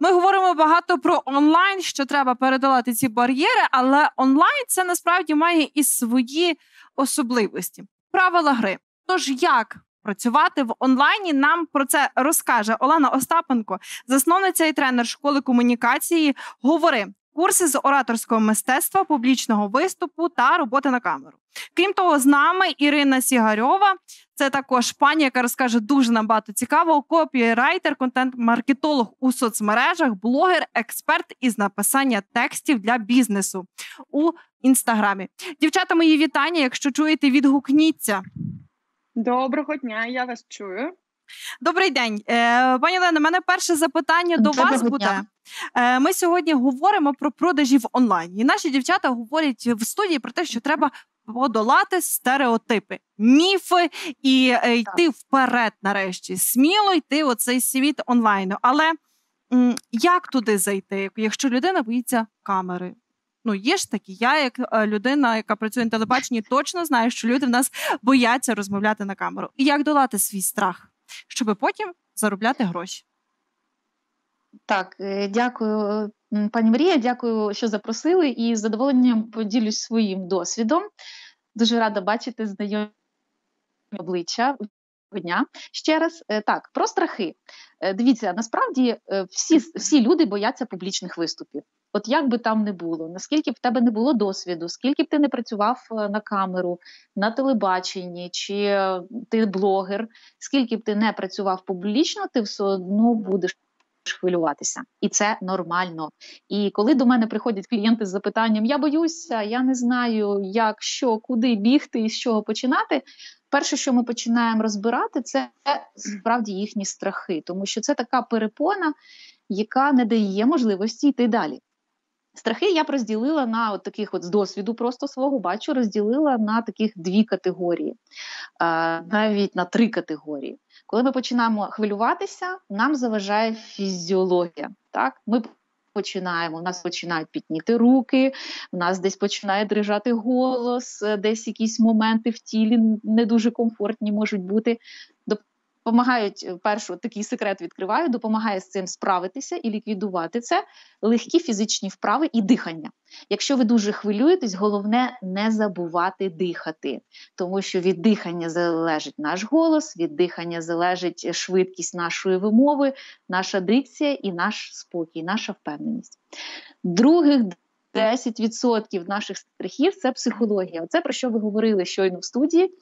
Ми говоримо багато про онлайн, що треба передолати ці бар'єри, але онлайн це насправді має і свої особливості. Правила гри. Тож як працювати в онлайні? Нам про це розкаже Олена Остапенко, засновниця і тренер школи комунікації. Говори. Курси з ораторського мистецтва, публічного виступу та роботи на камеру. Крім того, з нами Ірина Сігарьова, це також пані, яка розкаже дуже нам багато цікавого. Копірайтер, контент-маркетолог у соцмережах, блогер, експерт із написання текстів для бізнесу у інстаграмі. Дівчата, мої вітання. Якщо чуєте, відгукніться. Доброго дня, я вас чую. Добрий день, е, пані Олена. Мене перше запитання до Доброго вас буде. Е, Ми сьогодні говоримо про продажі в онлайні. І наші дівчата говорять в студії про те, що треба подолати стереотипи, міфи і е, йти вперед, нарешті, сміло йти у цей світ онлайну. Але як туди зайти, якщо людина боїться камери? Ну, є ж такі. Я, як людина, яка працює на телебаченні, точно знаю, що люди в нас бояться розмовляти на камеру. І як долати свій страх, щоб потім заробляти гроші? Так, е, дякую, пані Марія. Дякую, що запросили, і з задоволенням поділюсь своїм досвідом. Дуже рада бачити знайомі обличчя. Дня ще раз Е, так про страхи. Е, Дивіться, насправді е, всі всі люди бояться публічних виступів. От як би там не було, наскільки б в тебе не було досвіду, скільки б ти не працював е, на камеру, на телебаченні, чи е, ти блогер, скільки б ти не працював публічно, ти все одно будеш хвилюватися, і це нормально. І коли до мене приходять клієнти з запитанням: Я боюся, я не знаю, як, що, куди бігти і з чого починати. Перше, що ми починаємо розбирати, це справді їхні страхи, тому що це така перепона, яка не дає можливості йти далі. Страхи я б розділила на от таких от з досвіду просто свого бачу, розділила на таких дві категорії, навіть на три категорії. Коли ми починаємо хвилюватися, нам заважає фізіологія. Так, ми починаємо, у нас починають пітніти руки, у нас десь починає дрижати голос, е, десь якісь моменти в тілі не дуже комфортні можуть бути. Допомагають е, першу такий секрет відкриваю, допомагає з цим справитися і ліквідувати це легкі фізичні вправи і дихання. Якщо ви дуже хвилюєтесь, головне не забувати дихати, тому що від дихання залежить наш голос, від дихання залежить швидкість нашої вимови, наша дикція і наш спокій, наша впевненість. Других 10% наших страхів це психологія. Це про що ви говорили щойно в студії.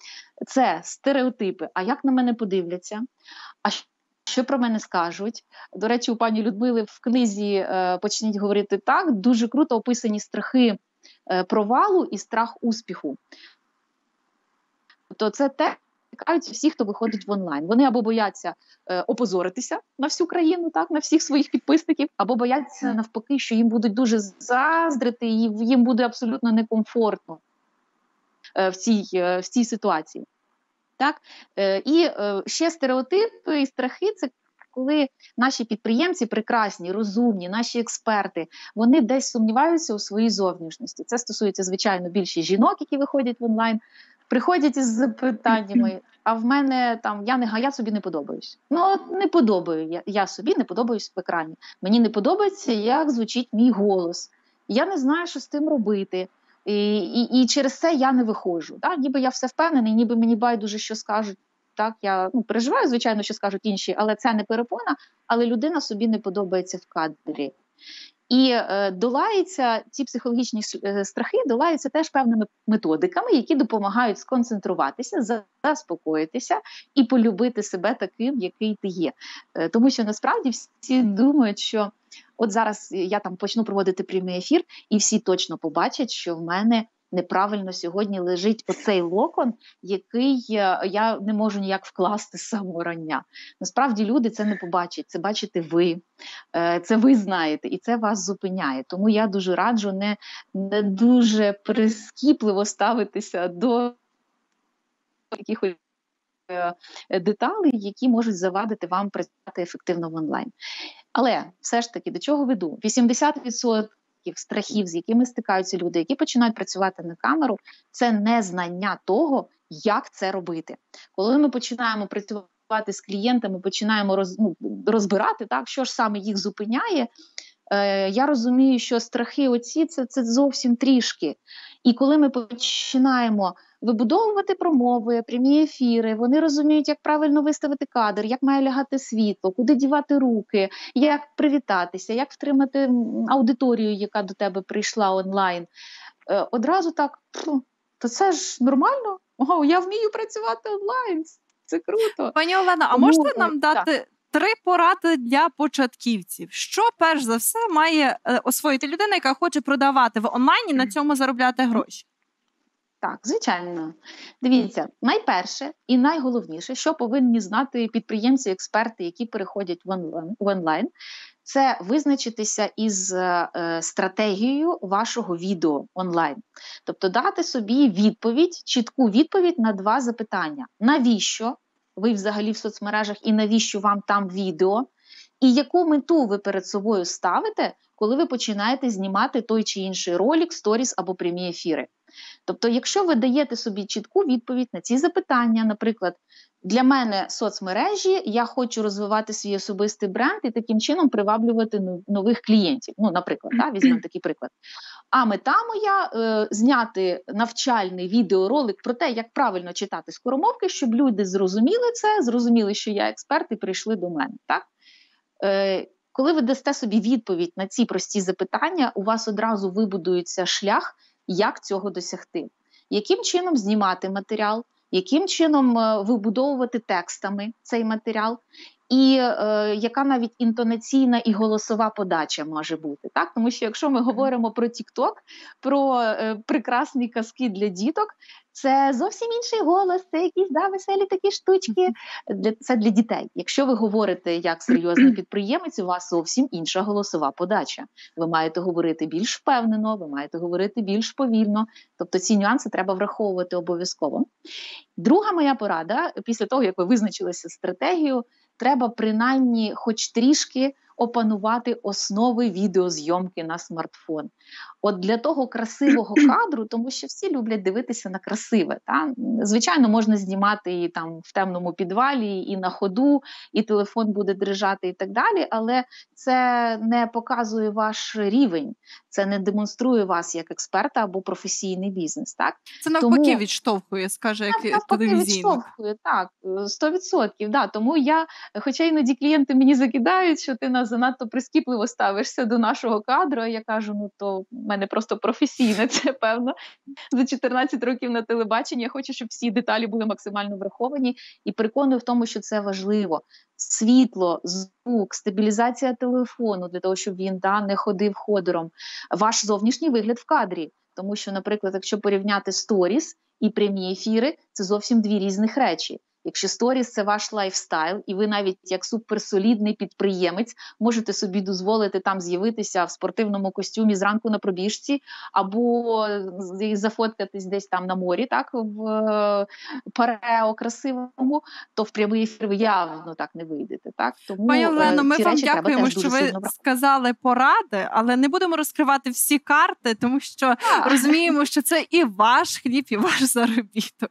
Це стереотипи. А як на мене подивляться? А що про мене скажуть? До речі, у пані Людмили в книзі е, почніть говорити так. Дуже круто описані страхи е, провалу і страх успіху. Тобто, це те. Чекають всі, хто виходить в онлайн. Вони або бояться е, опозоритися на всю країну, так на всіх своїх підписників, або бояться навпаки, що їм будуть дуже заздрити, і їм буде абсолютно некомфортно е, в цій е, в цій ситуації. Так? Е, і е, ще стереотипи і страхи це. Коли наші підприємці прекрасні, розумні, наші експерти, вони десь сумніваються у своїй зовнішності. Це стосується, звичайно, більше жінок, які виходять в онлайн, приходять із запитаннями: а в мене там я не я собі не подобаюсь. Ну от не подобаю. Я, я собі не подобаюсь в екрані. Мені не подобається, як звучить мій голос. Я не знаю, що з тим робити. І і, і через це я не виходжу. Так? Ніби я все впевнений, ніби мені байдуже, що скажуть. Так, я ну, переживаю, звичайно, що скажуть інші, але це не перепона. Але людина собі не подобається в кадрі. І е, долаються ці психологічні е, страхи, долаються теж певними методиками, які допомагають сконцентруватися, заспокоїтися і полюбити себе таким, який ти є. Е, тому що насправді всі думають, що от зараз я там почну проводити прямий ефір, і всі точно побачать, що в мене неправильно сьогодні лежить оцей локон, який я не можу ніяк вкласти з самого рання. Насправді люди це не побачать, це бачите ви, це ви знаєте, і це вас зупиняє. Тому я дуже раджу не, не дуже прискіпливо ставитися до якихось. Деталей, які можуть завадити вам працювати ефективно в онлайн. Але все ж таки, до чого веду? 80% страхів, з якими стикаються люди, які починають працювати на камеру, це незнання того, як це робити. Коли ми починаємо працювати з клієнтами, починаємо роз, ну, розбирати, так, що ж саме їх зупиняє. Е, Я розумію, що страхи оці це, це зовсім трішки. І коли ми починаємо вибудовувати промови, прямі ефіри, вони розуміють, як правильно виставити кадр, як має лягати світло, куди дівати руки, як привітатися, як втримати аудиторію, яка до тебе прийшла онлайн. Е, Одразу так, то це ж нормально. О, я вмію працювати онлайн. Це круто. Пані Олена, а можете е, нам дати так. Три поради для початківців? Що перш за все має е, освоїти людина, яка хоче продавати в онлайні, на цьому заробляти гроші? Так, звичайно. Дивіться, найперше і найголовніше, що повинні знати підприємці, експерти, які переходять в онлайн, це визначитися із е, стратегією вашого відео онлайн. Тобто дати собі відповідь, чітку відповідь на два запитання: навіщо ви взагалі в соцмережах і навіщо вам там відео? І яку мету ви перед собою ставите, коли ви починаєте знімати той чи інший ролик, сторіс або прямі ефіри? Тобто, якщо ви даєте собі чітку відповідь на ці запитання, наприклад, для мене соцмережі, я хочу розвивати свій особистий бренд і таким чином приваблювати нових клієнтів. Ну, наприклад, да, візьмемо такий приклад. А мета моя е, зняти навчальний відеоролик про те, як правильно читати скоромовки, щоб люди зрозуміли це, зрозуміли, що я експерт, і прийшли до мене. Так? Е, коли ви дасте собі відповідь на ці прості запитання, у вас одразу вибудується шлях, як цього досягти, яким чином знімати матеріал, яким чином е, вибудовувати текстами цей матеріал, і е, яка навіть інтонаційна і голосова подача може бути. Так? Тому що якщо ми говоримо про TikTok, про е, прекрасні казки для діток, це зовсім інший голос, це якісь да, веселі такі штучки. Для це для дітей. Якщо ви говорите як серйозний підприємець, у вас зовсім інша голосова подача. Ви маєте говорити більш впевнено, ви маєте говорити більш повільно. Тобто ці нюанси треба враховувати обов'язково. Друга моя порада, після того як ви визначилися стратегію, треба принаймні, хоч трішки опанувати основи відеозйомки на смартфон. От для того красивого кадру, тому що всі люблять дивитися на красиве. Та? Звичайно, можна знімати і там в темному підвалі, і на ходу, і телефон буде дрижати, і так далі. Але це не показує ваш рівень, це не демонструє вас як експерта або професійний бізнес. Так це навпаки тому... відштовхує, скаже як навпаки відштовхує так 100%. Да. Тому я, хоча іноді клієнти мені закидають, що ти нас занадто прискіпливо ставишся до нашого кадру. Я кажу, ну то в мене просто професійне, це певно. За 14 років на телебаченні я хочу, щоб всі деталі були максимально враховані і переконую в тому, що це важливо. Світло, звук, стабілізація телефону для того, щоб він да, не ходив ходором, ваш зовнішній вигляд в кадрі. Тому що, наприклад, якщо порівняти сторіс і прямі ефіри, це зовсім дві різних речі. Якщо сторіс це ваш лайфстайл, і ви навіть як суперсолідний підприємець можете собі дозволити там з'явитися в спортивному костюмі зранку на пробіжці, або зафоткатись десь там на морі, так в е, парео красивому, то в прямий ефір ви явно так не вийдете. Так тому Пані е, Олено, ми вам дякуємо, що ви сказали поради, але не будемо розкривати всі карти, тому що розуміємо, що це і ваш хліб, і ваш заробіток.